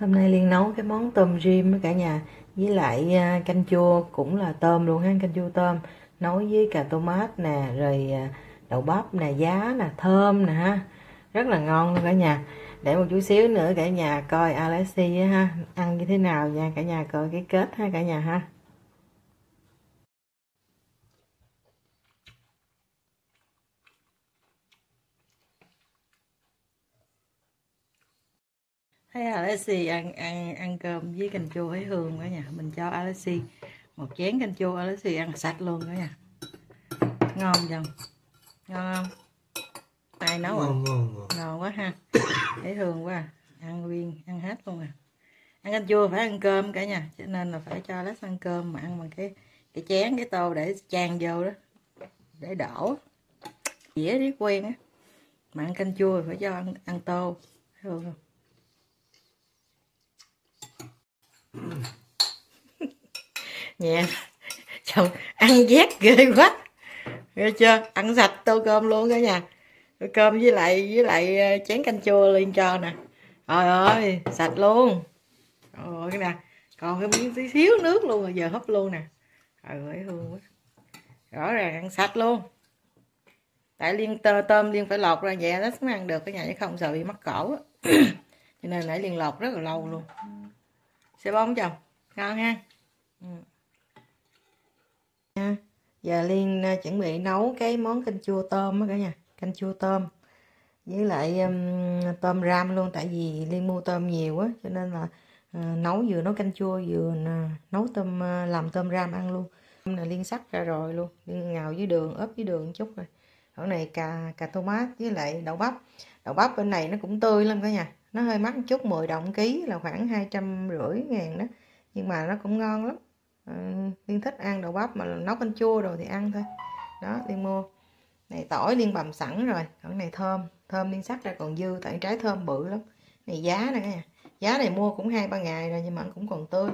hôm nay liên nấu cái món tôm rim với cả nhà. Với lại à, canh chua cũng là tôm luôn ha, canh chua tôm. Nấu với cà tomat nè, rồi à, đậu bắp nè, giá nè, thơm nè ha. Rất là ngon luôn cả nhà. Để một chút xíu nữa cả nhà coi Alexi ha, ăn như thế nào nha cả nhà, coi cái kết ha cả nhà ha. Thấy Alexi ăn ăn ăn cơm với canh chua thấy hương cả nhà mình cho Alexi một chén canh chua Alexi ăn sạch luôn cả nhà ngon không? Ngon không? Ai nấu à? ngon, ngon, ngon. ngon quá ha. Thấy hương quá à. ăn nguyên ăn hết luôn à. Ăn canh chua phải ăn cơm cả nhà cho nên là phải cho lát ăn cơm mà ăn bằng cái cái chén cái tô để chan vô đó. Để đổ. Dĩa riết quen á. Mà ăn canh chua phải cho ăn ăn tô. Thấy hương không nhẹ. Chồng ăn ghét ghê quá. Nghe chưa? Ăn sạch tô cơm luôn cả nhà. Tô cơm với lại với lại ờ, chén canh chua lên cho nè. Trời ơi, sạch luôn. Rồi cái nè, còn cái miếng tí xíu nước luôn rồi, giờ hấp luôn nè. Trời ơi hương quá. Rõ ràng ăn sạch luôn. Tại liên tơ, tôm liên phải lọt ra vậy, nó mới ăn được cái nhà, chứ không sợ bị mắc cổ á. Cho nên nãy liên lọt rất là lâu luôn xe bông chồng ngon ha? Ừ. Nha. giờ liên ờ, chuẩn bị nấu cái món canh chua tôm á cả nhà. Canh chua tôm. Với lại um, tôm ram luôn tại vì liên mua tôm nhiều á cho nên là uh, nấu vừa nấu canh chua vừa nấu tôm uh, làm tôm ram ăn luôn. Hôm nay liên sắc ra rồi luôn. Liên ngào với đường ướp với đường chút rồi. Ở này cà cà tomat với lại đậu bắp. Đậu bắp bên này nó cũng tươi lắm cả nhà nó hơi mắc chút 10 đồng ký là khoảng hai trăm rưỡi ngàn đó. Nhưng mà nó cũng ngon lắm. À, liên thích ăn đậu bắp mà nấu canh chua rồi thì ăn thôi. Đó liên mua. Này tỏi liên bằm sẵn rồi. Còn này thơm. Thơm liên sắc ra còn dư tại trái thơm bự lắm. Này giá nè. Giá này mua cũng hai ba ngày rồi nhưng mà cũng còn tươi.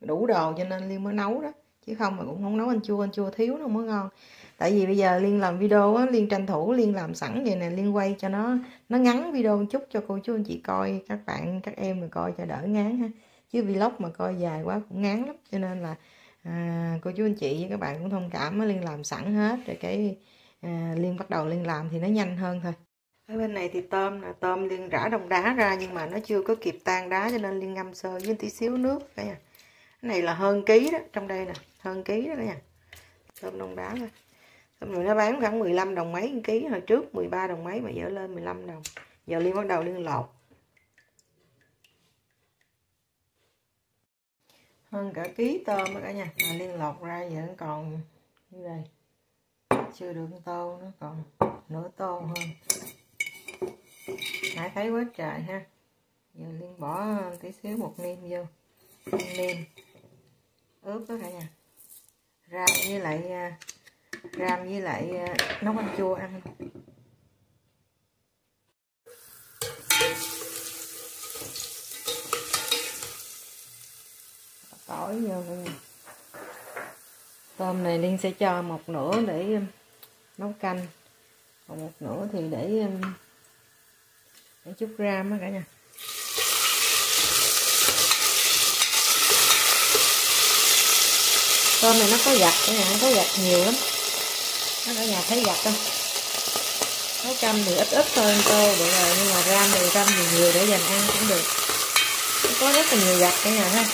Đủ đồ cho nên liên mới nấu đó. Chứ không mà cũng không nấu canh chua canh chua thiếu nó mới ngon tại vì bây giờ liên làm video á liên tranh thủ liên làm sẵn vậy nè liên quay cho nó nó ngắn video một chút cho cô chú anh chị coi các bạn các em mình coi cho đỡ ngán ha. Chứ vlog mà coi dài quá cũng ngán lắm cho nên là à, cô chú anh chị với các bạn cũng thông cảm liên làm sẵn hết rồi cái à, liên bắt đầu liên làm thì nó nhanh hơn thôi. Ở bên này thì tôm là tôm liên rã đồng đá ra nhưng mà nó chưa có kịp tan đá cho nên liên ngâm sơ với tí xíu nước cả nhà. Cái này là hơn ký đó trong đây nè hơn ký đó cả nhà. Tôm đông đá thôi xong rồi nó bán khoảng 15 đồng mấy một ký, hồi trước 13 đồng mấy mà giờ lên 15 đồng. Giờ liên bắt đầu liên lột. Hơn cả ký tôm đó cả nhà. Mà liên lột ra giờ nó còn như đây chưa được tô nó còn nửa tô hơn. Nãy thấy quá trời ha. Giờ liên bỏ tí xíu một niêm vô. Niêm ướp đó cả nhà. Ra với lại à, ram với lại ờ, nấu canh chua ăn. Tỏi vô luôn tôm này liên sẽ cho một nửa để nấu canh. Còn một nửa thì để để chút ram á cả nhà. Tôm này nó có giặt cả nhà nó có giặt nhiều lắm nó ở nhà thấy gạch không nấu canh thì ít ít thôi tô được rồi nhưng mà ram thì ram thì nhiều để dành ăn cũng được. Có rất là nhiều gạch cả nhà ha.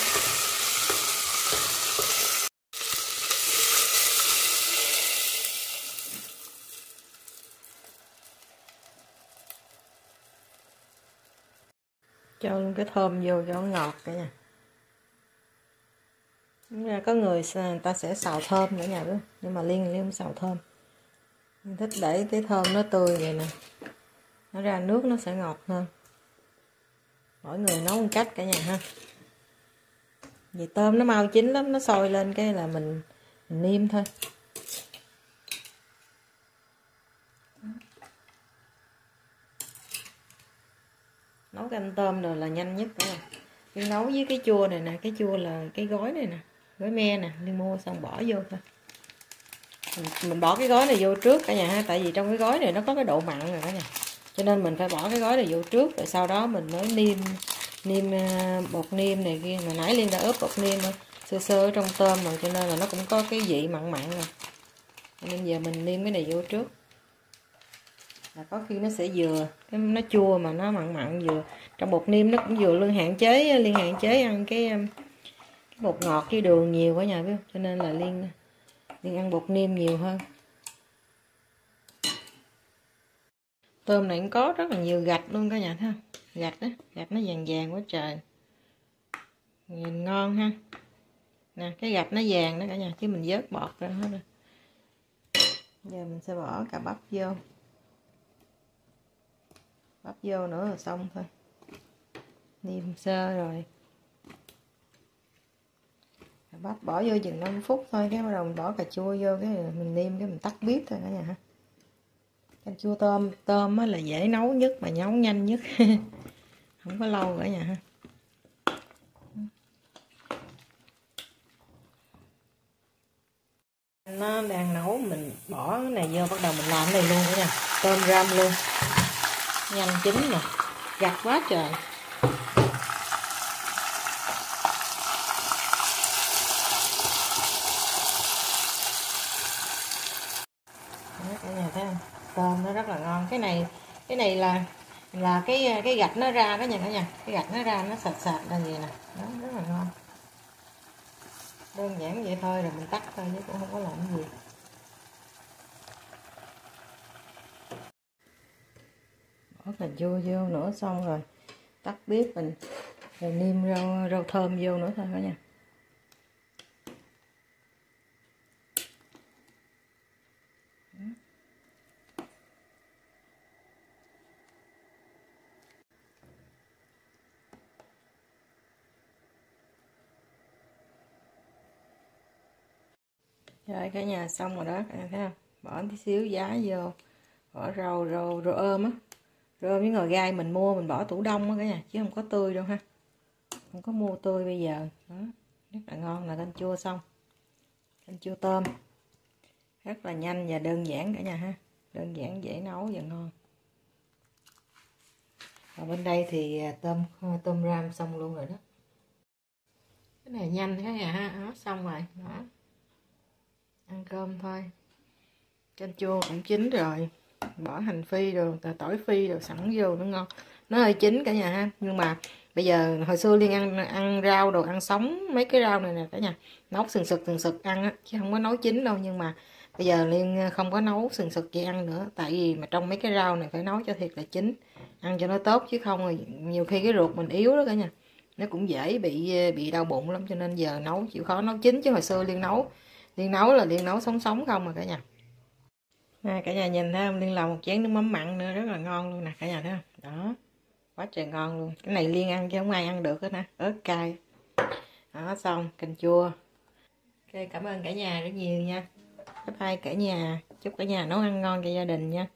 Cho luôn cái thơm vô cho nó ngọt cả nhà. Ra có người người ta sẽ xào thơm cả nhà đó, nhưng mà liên liên không xào thơm mình thích để cái thơm nó tươi vậy nè. Nó ra nước nó sẽ ngọt hơn. Mỗi người nấu một cách cả nhà ha. Vì tôm nó mau chín lắm nó sôi lên cái là mình, mình niêm thôi. Nấu canh tôm rồi là nhanh nhất cả nhà nấu với cái chua này nè cái chua là cái gói này nè gói me nè đi mua xong bỏ vô thôi mình, mình bỏ cái gói này vô trước cả nhà ha tại vì trong cái gói này nó có cái độ mặn rồi cả nhà. Cho nên mình phải bỏ cái gói này vô trước rồi sau đó mình mới niêm niêm à, bột niêm này kia. Mà nãy liên đã ướp bột niêm sơ sơ ở trong tôm rồi cho nên là nó cũng có cái vị mặn mặn rồi. Nên giờ mình niêm cái này vô trước. Là có khi nó sẽ vừa cái nó chua mà nó mặn mặn vừa. Trong bột niêm nó cũng vừa luôn hạn chế liên hạn chế ăn cái, à, cái bột ngọt với đường nhiều quá nhà biết không? cho nên là liên liên ăn bột niêm nhiều hơn. Tôm này cũng có rất là nhiều gạch luôn cả nhà ha. Gạch đó gạch nó vàng vàng quá trời. Nhìn ngon ha. Nè, cái gạch nó vàng đó cả nhà, chứ mình vớt bọt ra hết rồi. Giờ mình sẽ bỏ cà bắp vô. Bắp vô nữa là xong thôi. Niêm sơ rồi bắp bỏ vô chừng 5 phút thôi, cái bắt đầu mình bỏ cà chua vô, cái mình niêm cái mình tắt bếp thôi cả nhà ha. Canh chua tôm tôm là dễ nấu nhất mà nấu nhanh nhất. Không có lâu cả nhà ha. Nó đang nấu, mình bỏ cái này vô, bắt đầu mình làm cái này luôn cả nhà. Tôm ram luôn. Nhanh chín nè. Gặt quá trời. Cả nhà thấy không? Tôm nó rất là ngon. Cái này cái này là là cái cái gạch nó ra đó nha cả nhà. Cái gạch nó ra nó sạch sạch là gì nè? Nó rất là ngon. Đơn giản vậy thôi, rồi mình tắt thôi, chứ cũng không có làm gì. Bỏ cà chua vô nữa, xong rồi tắt bếp mình, rồi niêm rau rau thơm vô nữa thôi cả nhà. Rồi, cả nhà xong rồi đó. Cả nhà thấy không? Bỏ tí xíu giá vô. Bỏ rau rau rau ôm á. Rau ôm với ngồi gai mình mua, mình bỏ tủ đông á cả nhà. Chứ không có tươi đâu ha. Không có mua tươi bây giờ. Đó. Rất là ngon là canh chua xong. Canh chua tôm. Rất là nhanh và đơn giản cả nhà ha. Đơn giản, dễ nấu và ngon. Và bên đây thì à, tôm à, tôm ram xong luôn rồi đó. Cái này nhanh thế nhà ha. Xong rồi. Đó ăn cơm thôi. Canh chua cũng chín rồi. Bỏ hành phi rồi tỏi phi rồi sẵn vô, nó ngon. Nó hơi chín cả nhà ha. Nhưng mà bây giờ hồi xưa liên ăn ăn rau đồ ăn sống, mấy cái rau này nè cả nhà. Nấu sừng sực sừng sực ăn á, chứ không có nấu chín đâu. Nhưng mà bây giờ liên ờ, không có nấu sừng sực gì ăn nữa. Tại vì mà trong mấy cái rau này phải nấu cho thiệt là chín. Ăn cho nó tốt chứ không thì nhiều khi cái ruột mình yếu đó cả nhà. Nó cũng dễ bị ờ, bị đau bụng lắm, cho nên giờ nấu chịu khó nấu chín chứ hồi xưa liên nấu liên nấu là liên nấu sống sống không mà cả nhà. À, cả nhà nhìn thấy không? Liên làm một chén nước mắm mặn nữa rất là ngon luôn nè cả nhà thấy không? Đó quá trời ngon luôn. Cái này liên ăn chứ không ai ăn được hết nè. Ớt cay. Đó xong canh chua. Ok cảm ơn cả nhà rất nhiều nha. Bye bye cả nhà. Chúc cả nhà nấu ăn ngon cho gia đình nha.